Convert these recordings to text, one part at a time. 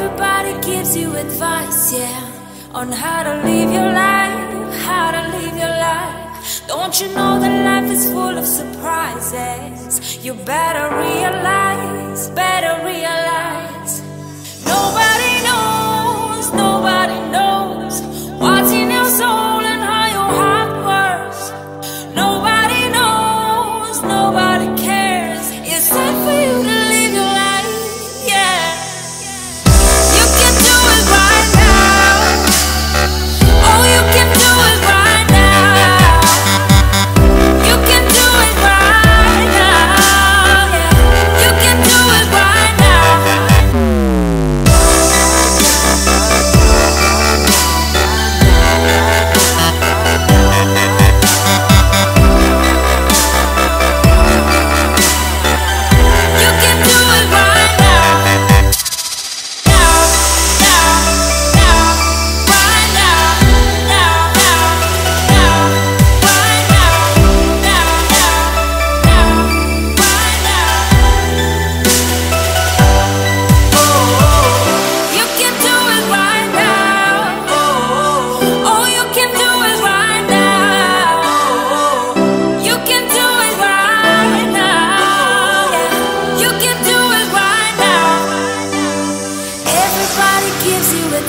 Everybody gives you advice, yeah, on how to live your life, how to live your life. Don't you know that life is full of surprises? You better realize, better realize.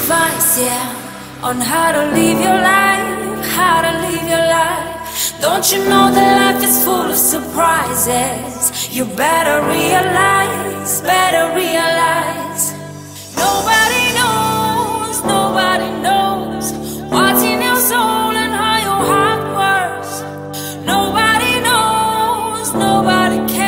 advice, yeah, on how to live your life, how to live your life. Don't you know that life is full of surprises? You better realize, better realize. Nobody knows, nobody knows what's in your soul and how your heart works. Nobody knows, nobody cares.